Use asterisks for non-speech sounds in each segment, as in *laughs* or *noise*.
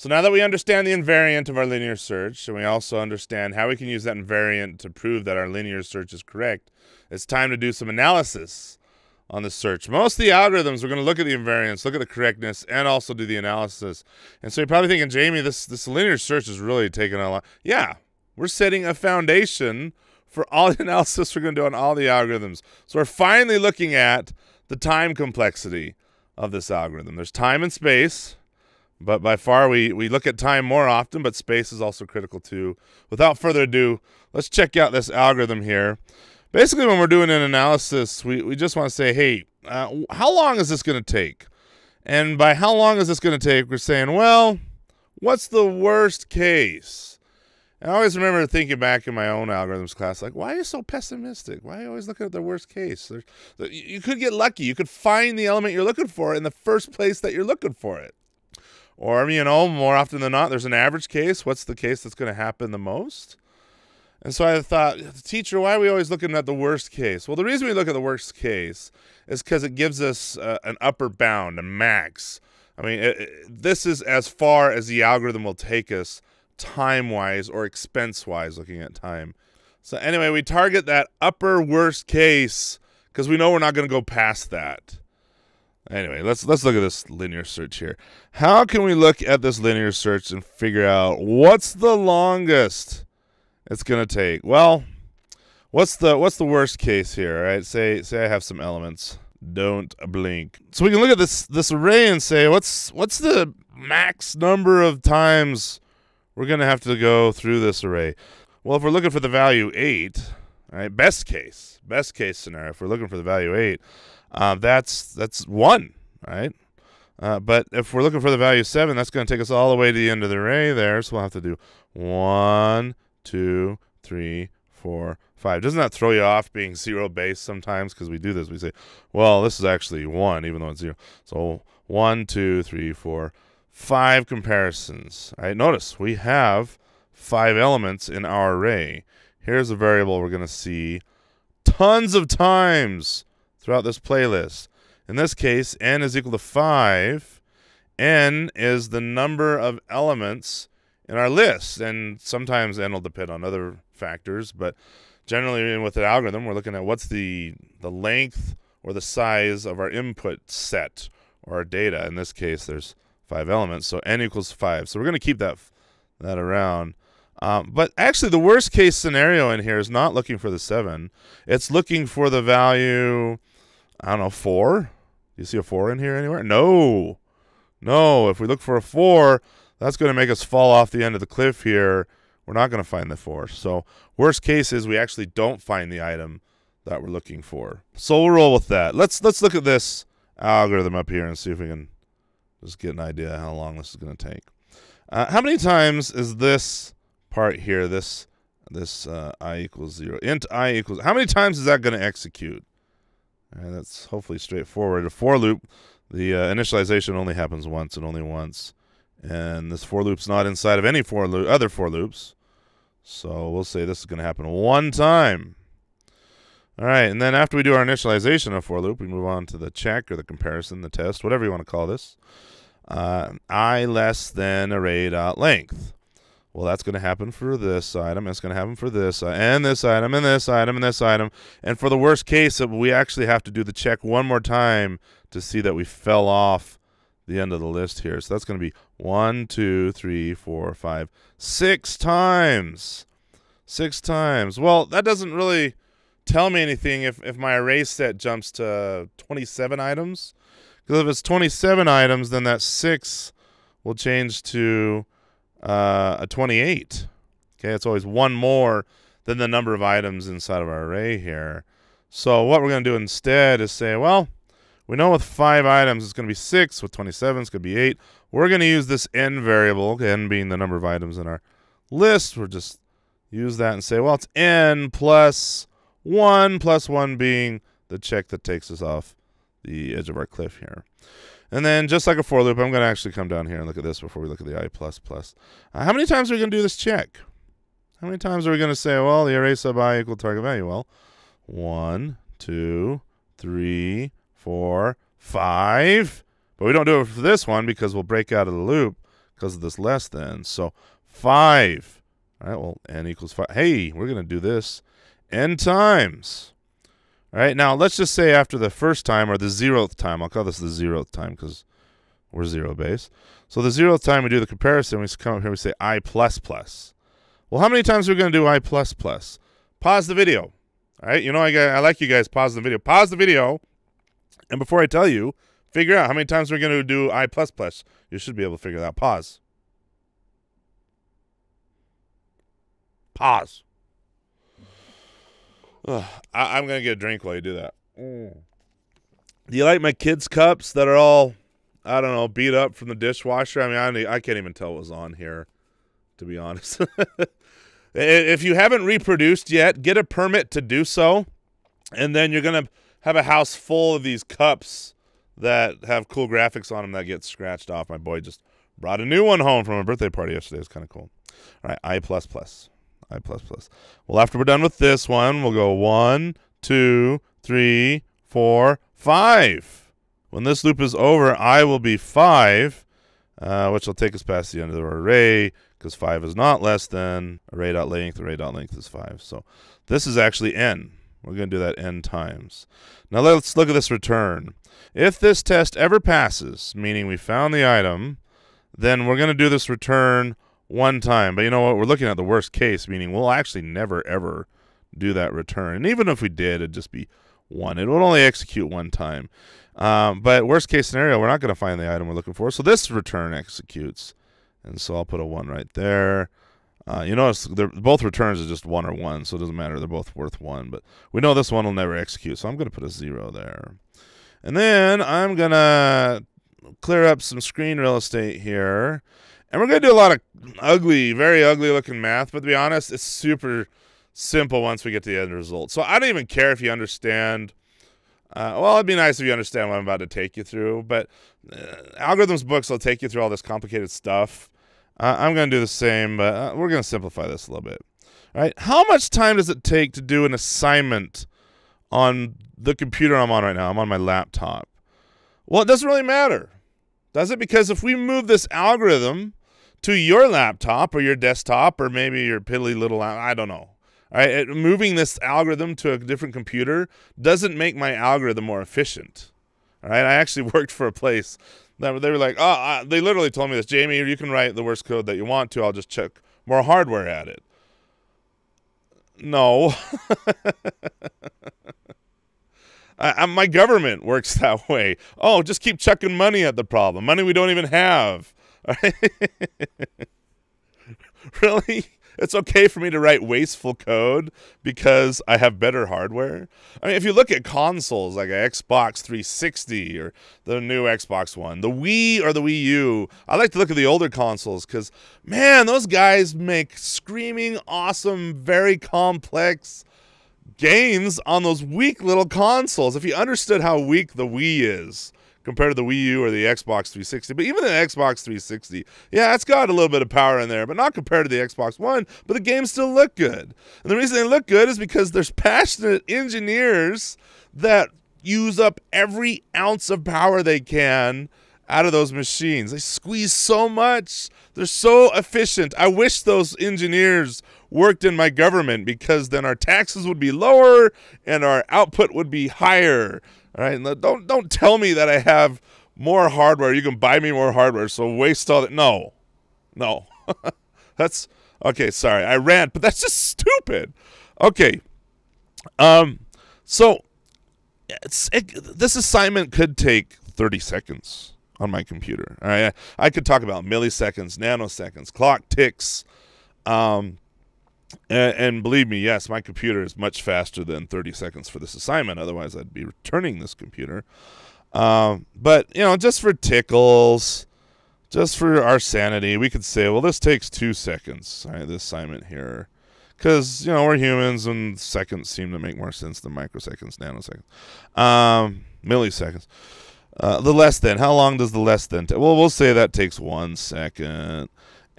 So now that we understand the invariant of our linear search, and we also understand how we can use that invariant to prove that our linear search is correct, it's time to do some analysis on the search. Most of the algorithms, we're going to look at the invariants, look at the correctness, and also do the analysis. And so you're probably thinking, Jamie, this, this linear search is really taking a lot. Yeah, we're setting a foundation for all the *laughs* analysis we're going to do on all the algorithms. So we're finally looking at the time complexity of this algorithm. There's time and space, but by far we, we look at time more often, but space is also critical too. Without further ado, let's check out this algorithm here. Basically, when we're doing an analysis, we, we just want to say, hey, uh, how long is this going to take? And by how long is this going to take, we're saying, well, what's the worst case? And I always remember thinking back in my own algorithms class, like, why are you so pessimistic? Why are you always looking at the worst case? There's, you could get lucky. You could find the element you're looking for in the first place that you're looking for it. Or, you know, more often than not, there's an average case. What's the case that's going to happen the most? And so I thought, teacher, why are we always looking at the worst case? Well, the reason we look at the worst case is because it gives us uh, an upper bound, a max. I mean, it, it, this is as far as the algorithm will take us time wise or expense wise, looking at time. So, anyway, we target that upper worst case because we know we're not going to go past that. Anyway, let's let's look at this linear search here. How can we look at this linear search and figure out what's the longest it's going to take? Well, what's the what's the worst case here, right? Say say I have some elements. Don't blink. So we can look at this this array and say what's what's the max number of times we're going to have to go through this array. Well, if we're looking for the value 8, right? Best case, best case scenario if we're looking for the value 8, uh, that's that's one, right? Uh, but if we're looking for the value seven, that's going to take us all the way to the end of the array there. So we'll have to do one, two, three, four, five. Doesn't that throw you off being zero based sometimes? Because we do this. We say, well, this is actually one, even though it's zero. So one, two, three, four, five comparisons. All right, notice we have five elements in our array. Here's a variable we're going to see tons of times throughout this playlist. In this case, n is equal to 5. n is the number of elements in our list, and sometimes n will depend on other factors, but generally with an algorithm, we're looking at what's the, the length or the size of our input set or our data. In this case, there's five elements, so n equals 5. So we're going to keep that, that around. Um, but actually, the worst case scenario in here is not looking for the 7. It's looking for the value, I don't know, 4. You see a 4 in here anywhere? No. No. If we look for a 4, that's going to make us fall off the end of the cliff here. We're not going to find the 4. So worst case is we actually don't find the item that we're looking for. So we'll roll with that. Let's let's look at this algorithm up here and see if we can just get an idea how long this is going to take. Uh, how many times is this part here, this this uh, i equals 0, int i equals, how many times is that going to execute? And that's hopefully straightforward. A for loop, the uh, initialization only happens once and only once. And this for loop's not inside of any for loop, other for loops. So we'll say this is going to happen one time. All right, and then after we do our initialization of for loop, we move on to the check or the comparison, the test, whatever you want to call this. Uh, i less than array dot length. Well, that's going to happen for this item. It's going to happen for this, uh, and this item, and this item, and this item. And for the worst case, uh, we actually have to do the check one more time to see that we fell off the end of the list here. So that's going to be one, two, three, four, five, six times. Six times. Well, that doesn't really tell me anything if, if my array set jumps to 27 items. Because if it's 27 items, then that 6 will change to uh, a 28. Okay, it's always one more than the number of items inside of our array here. So what we're going to do instead is say, well, we know with 5 items it's going to be 6. With 27 it's going to be 8. We're going to use this n variable, n being the number of items in our list. We'll just use that and say, well, it's n plus 1 plus 1 being the check that takes us off the edge of our cliff here. And then just like a for loop, I'm going to actually come down here and look at this before we look at the i++. Uh, how many times are we going to do this check? How many times are we going to say, well, the array sub i equal target value? Well, one, two, three, four, five. But we don't do it for this one because we'll break out of the loop because of this less than. So 5. All right, well, n equals 5. Hey, we're going to do this n times. All right, now let's just say after the first time or the zeroth time, I'll call this the zeroth time because we're zero base. So the zeroth time we do the comparison, we come up here and we say i plus plus. Well, how many times are we going to do i plus plus? Pause the video. All right, you know I, I like you guys pause the video. Pause the video, and before I tell you, figure out how many times we're going to do i plus plus. You should be able to figure that. Pause. Pause. Ugh, I, am gonna get a drink while you do that. Mm. Do you like my kids' cups that are all, I don't know, beat up from the dishwasher? I mean, I, I can't even tell what was on here, to be honest. *laughs* if you haven't reproduced yet, get a permit to do so, and then you're gonna have a house full of these cups that have cool graphics on them that get scratched off. My boy just brought a new one home from a birthday party yesterday. It's kind of cool. All right, I plus plus. I plus plus. Well, after we're done with this one, we'll go one, two, three, four, five. When this loop is over, I will be five, uh, which will take us past the end of the array because five is not less than array dot length. Array dot length is five. So this is actually n. We're going to do that n times. Now let's look at this return. If this test ever passes, meaning we found the item, then we're going to do this return one time. But you know what? We're looking at the worst case, meaning we'll actually never ever do that return. And even if we did, it'd just be one. It would only execute one time. Um, but worst case scenario, we're not going to find the item we're looking for. So this return executes. And so I'll put a one right there. Uh, you notice both returns are just one or one, so it doesn't matter. They're both worth one. But we know this one will never execute, so I'm going to put a zero there. And then I'm going to clear up some screen real estate here. And we're going to do a lot of ugly, very ugly looking math, but to be honest, it's super simple once we get to the end result. So I don't even care if you understand. Uh, well, it'd be nice if you understand what I'm about to take you through, but uh, algorithms books will take you through all this complicated stuff. Uh, I'm going to do the same, but uh, we're going to simplify this a little bit. All right, how much time does it take to do an assignment on the computer I'm on right now? I'm on my laptop. Well, it doesn't really matter, does it? Because if we move this algorithm to your laptop or your desktop or maybe your piddly little I don't know. All right, moving this algorithm to a different computer doesn't make my algorithm more efficient. All right, I actually *laughs* worked for a place that they were like, oh, uh, they literally told me this, Jamie, you can write the worst code that you want to. I'll just check more hardware at it. No. *laughs* I, I, my government works *laughs* that way. Oh, just keep chucking money at the problem, money we don't even have. *laughs* really? It's okay for me to write wasteful code because I have better hardware. I mean, if you look at consoles like Xbox 360 or the new Xbox One, the Wii or the Wii U, I like to look at the older consoles because, man, those guys make screaming awesome, very complex games on those weak little consoles. If you understood how weak the Wii is, compared to the Wii U or the Xbox 360. But even the Xbox 360, yeah, it's got a little bit of power in there, but not compared to the Xbox One. But the games still look good. And the reason they look good is because there's passionate engineers that use up every ounce of power they can out of those machines. They squeeze so much. They're so efficient. I wish those engineers worked in my government because then our taxes would be lower and our output would be higher. All right, don't don't tell me that I have more hardware. You can buy me more hardware, so waste all that. No, no, *laughs* that's okay. Sorry, I rant, but that's just stupid. Okay, um, so it's it, this assignment could take thirty seconds on my computer. All right, I, I could talk about milliseconds, nanoseconds, clock ticks. Um, and, and, believe me, yes, my computer is much faster than 30 seconds for this assignment. Otherwise, I'd be returning this computer. Um, but, you know, just for tickles, just for our sanity, we could say, well, this takes two seconds, right, this assignment here. Because, you know, we're humans and seconds seem to make more sense than microseconds, nanoseconds, um, milliseconds. Uh, the less than, how long does the less than take? Well, we'll say that takes one second.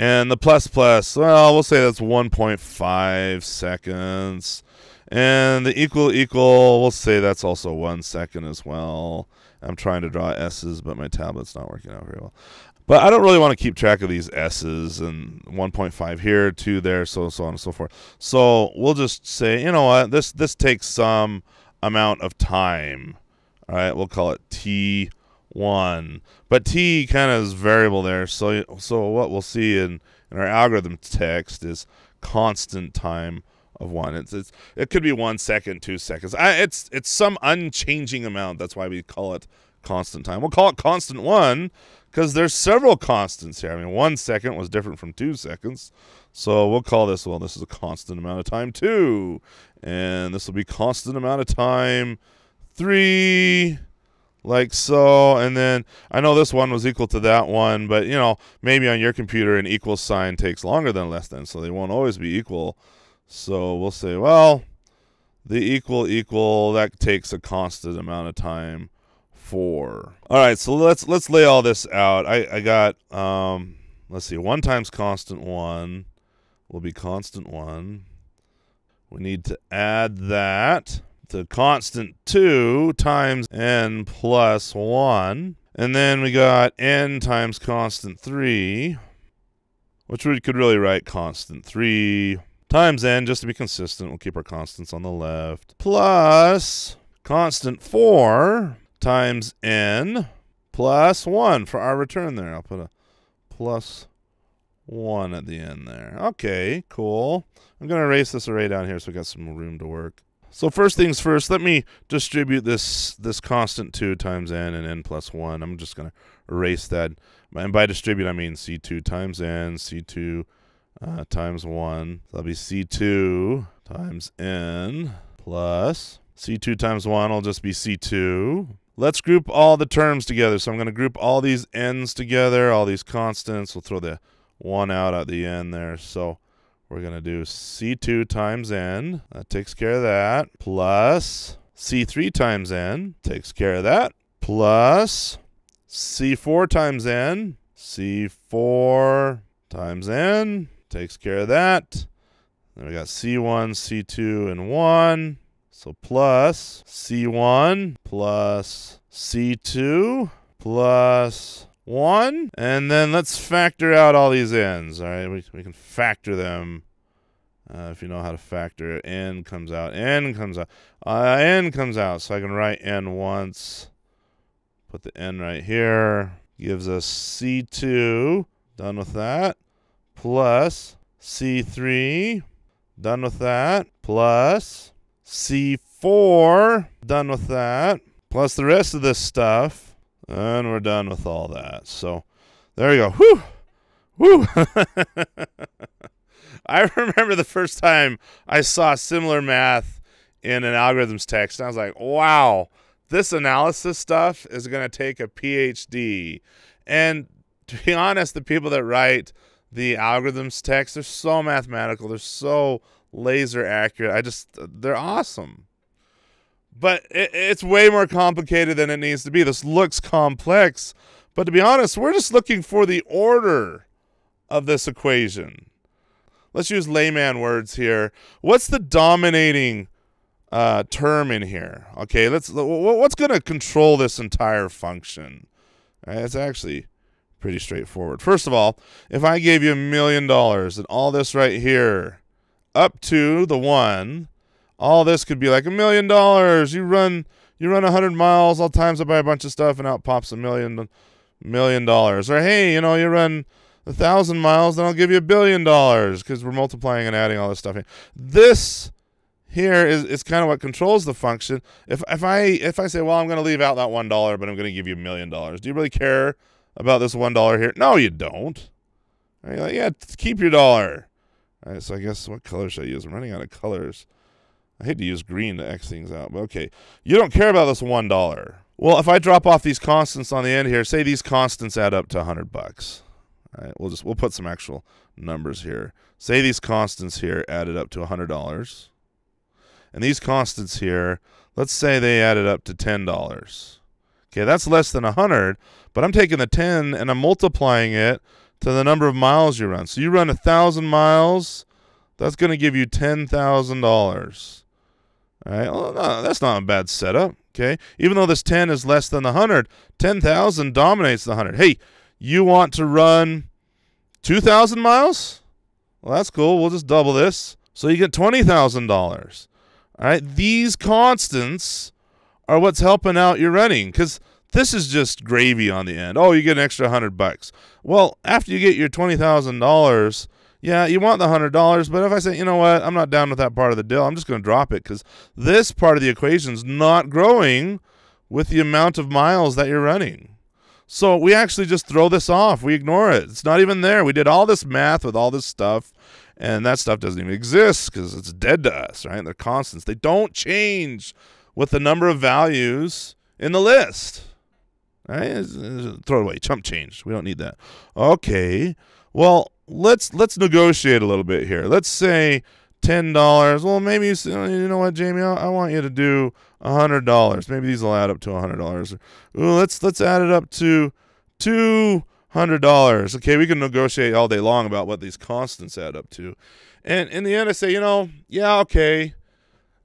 And the plus plus, well, we'll say that's 1.5 seconds. And the equal equal, we'll say that's also one second as well. I'm trying to draw S's, but my tablet's not working out very well. But I don't really want to keep track of these S's and 1.5 here, 2 there, so so on and so forth. So we'll just say, you know what, this this takes some amount of time. All right, we'll call it T1. But T kind of is variable there. So so what we'll see in, in our algorithm text is constant time of one. It's, it's it could be one second, two seconds. I, it's it's some unchanging amount. That's why we call it constant time. We'll call it constant one because there's several constants here. I mean, one second was different from two seconds. So we'll call this, well, this is a constant amount of time two. And this will be constant amount of time three, like so. And then I know this one was equal to that one, but, you know, maybe on your computer an equal sign takes longer than less than, so they won't always be equal. So we'll say, well, the equal equal, that takes a constant amount of time four. All right, so let's let's lay all this out. I I got um let's see, one times constant one will be constant one. We need to add that to constant two times n plus one. And then we got n times constant three, which we could really write constant three times n just to be consistent. We'll keep our constants on the left. Plus constant 4 times n plus 1 for our return there. I'll put a plus 1 at the end there. Okay, cool. I'm going to erase this array down here so we got some room to work. So first things first, let me distribute this this constant 2 times n and n plus 1. I'm just going to erase that. And by distribute, I mean c2 times n, c2 uh, times 1. So that'll be c2 times n plus c2 times 1 will just be c2 Let's group all the terms together. So I'm going to group all these n's together, all these constants. We'll throw the 1 out at the end there. So we're going to do C2 times n. That takes care of that. Plus C3 times n. Takes care of that. Plus C4 times n. C4 times n. Takes care of that. Then we got C1, C2, and 1. So plus C1 plus C2 plus 1. And then let's factor out all these n's. All right, we, we can factor them. Uh, if you know how to factor, n comes out, n comes out, uh, n comes out. So I can write n once, put the n right here, gives us C2, done with that, plus C3, done with that, plus C4, done with that. Plus the rest of this stuff. And we're done with all that. So there you go. Whew. Whew. *laughs* I remember the first time I saw similar math in an algorithms text. And I was like, wow, this analysis stuff is going to take a PhD. And to be honest, the people that write the algorithms text, they're so mathematical. They're so laser accurate. I just they're awesome. But it, it's way more complicated than it needs to be. This looks complex, but to be honest, we're just looking for the order of this equation. Let's use layman words here. What's the dominating uh, term in here? Okay, let's. What's going to control this entire function? Right, it's actually pretty straightforward. First of all, if I gave you a million dollars and all this right here up to the one. All this could be like a million dollars. You run you run a hundred miles, all times I buy a bunch of stuff, and out pops a million million dollars. Or hey, you know, you run a thousand miles, then I'll give you a billion dollars because we're multiplying and adding all this stuff. Here. This here is, is kind of what controls the function. If if I if I say, well, I'm going to leave out that one dollar, but I'm going to give you a million dollars. Do you really care about this one dollar here? No, you don't. You're like, yeah, keep your dollar. All right, so I guess what color should I use? I'm running out of colors. I hate to use green to X things out, but okay. You don't care about this one dollar. Well, if I drop off these constants on the end here, say these constants add up to 100 bucks. All right, we'll just we'll put some actual numbers here. Say these constants here added up to $100. And these constants here, let's say they added up to $10. Okay, that's less than 100, but I'm taking the 10 and I'm multiplying it to the number of miles you run. So you run a thousand miles, that's going to give you ten thousand dollars. All right, well, no, that's not a bad setup. Okay, even though this ten is less than the hundred, ten thousand dominates the hundred. Hey, you want to run 2,000 miles? Well, that's cool. We'll just double this. So you get $20,000. All right. These constants are what's helping out your running because this is just gravy on the end. Oh, you get an extra 100 bucks. Well, after you get your $20,000, yeah, you want the $100, but if I say, you know what, I'm not down with that part of the deal, I'm just going to drop it because this part of the equation is not growing with the amount of miles that you're running. So we actually just throw this off. We ignore it. It's not even there. We did all this math with all this stuff, and that stuff doesn't even exist because it's dead to us, right? They're constants. They don't change with the number of values in the list. Right? Throw it away. Chump change. We don't need that. Okay. Well, let's let's negotiate a little bit here. Let's say ten dollars. Well, maybe you, you know what, Jamie? I, I want you to do hundred dollars. Maybe these will add up to hundred dollars. Let's let's add it up to two hundred dollars. Okay, we can negotiate all day long about what these constants add up to. And in the end, I say, you know, yeah, okay,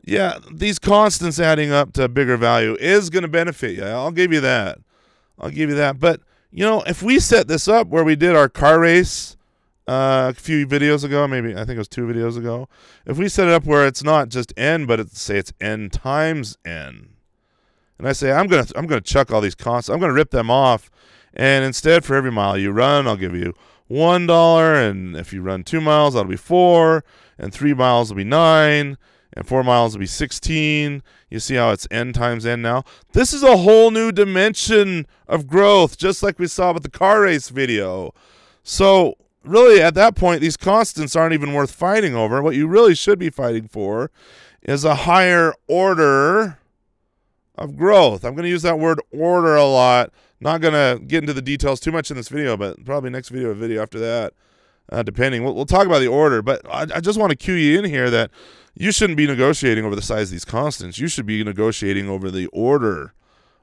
yeah, these constants adding up to a bigger value is going to benefit you. I'll give you that. I'll give you that. But you know, if we set this up where we did our car race uh, a few videos ago, maybe I think it was two videos ago. If we set it up where it's not just n, but it's say it's n times n, and I say I'm gonna I'm gonna chuck all these constants, I'm gonna rip them off, and instead for every mile you run, I'll give you one dollar, and if you run two miles, that'll be four, and three miles will be nine, and four miles will be 16. You see how it's n times n now? This is a whole new dimension of growth, just like we saw with the car race video. So really at that point these constants aren't even worth fighting over. What you really should be fighting for is a higher order of growth. I'm going to use that word order a lot. Not going to get into the details too much in this video but probably next video or video after that uh, depending. We'll, we'll, talk about the order but I, I just want to cue you in here that you shouldn't be negotiating over the size of these constants. You should be negotiating over the order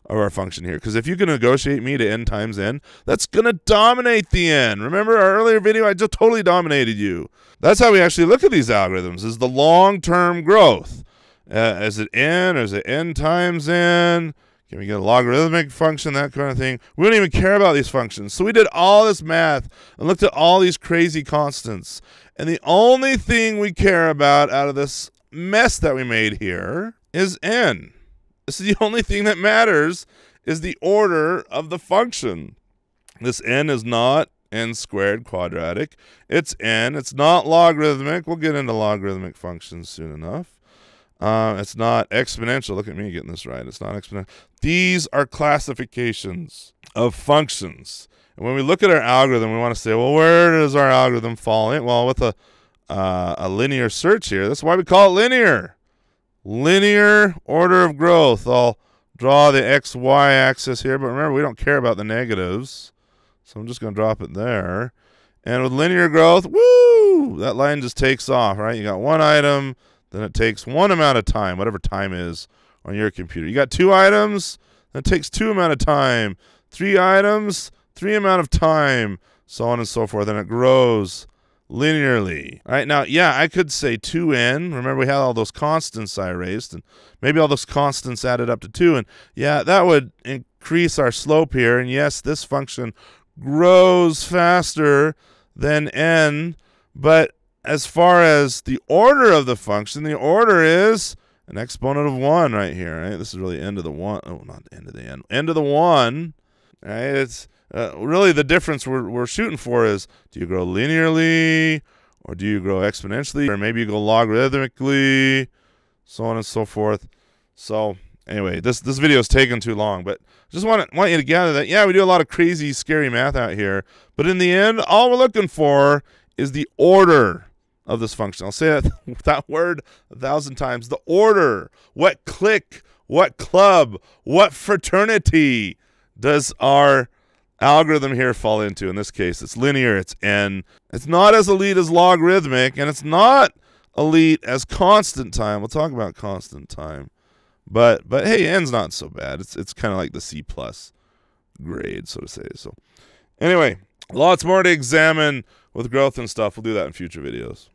of our function here. Because if you can negotiate me to n times n, that's going to dominate the n. Remember our earlier video? I just totally dominated you. That's how we actually look at these algorithms, is the long-term growth. Uh, is it n or is it n times n? Can we get a logarithmic function, that kind of thing? We don't even care about these functions. So we did all this math and looked at all these crazy constants. And the only thing we care about out of this mess that we made here is n. This is the only thing that matters is the order of the function. This n is not n squared quadratic. It's n. It's not logarithmic. We'll get into logarithmic functions soon enough. Uh, it's not exponential. Look at me getting this right. It's not exponential. These are classifications of functions. And when we look at our algorithm, we want to say, well, where does our algorithm fall in? Well, with a, uh, a linear search here, that's why we call it linear linear order of growth. I'll draw the XY axis here, but remember, we don't care about the negatives. So I'm just going to drop it there. And with linear growth, woo, that line just takes off, right? You got one item, then it takes one amount of time, whatever time is on your computer. You got two items, then it takes two amount of time. Three items, three amount of time, so on and so forth. And it grows linearly. All right, now, yeah, I could say 2n. Remember, we had all those constants I erased, and maybe all those constants added up to 2. And yeah, that would increase our slope here. And yes, this function grows faster than n. But as far as the order of the function, the order is an exponent of 1 right here. Right? This is really end of the 1. Oh, not end of the n. End of the 1. Right? It's uh, really the difference we're, we're shooting for is do you grow linearly or do you grow exponentially or maybe you go logarithmically so on and so forth. So anyway this this video is taking too long but just want to want you to gather that yeah we do a lot of crazy scary math out here but in the end all we're looking for is the order of this function. I'll say that *laughs* that word a thousand times. The order. What clique what club what fraternity does our algorithm here fall into. In this case, it's linear, it's n. It's not as elite as logarithmic, and it's not elite as constant time. We'll talk about constant time. But but hey, n's not so bad. It's it's kind of like the C plus grade, so to say. So anyway, lots more to examine with growth and stuff. We'll do that in future videos.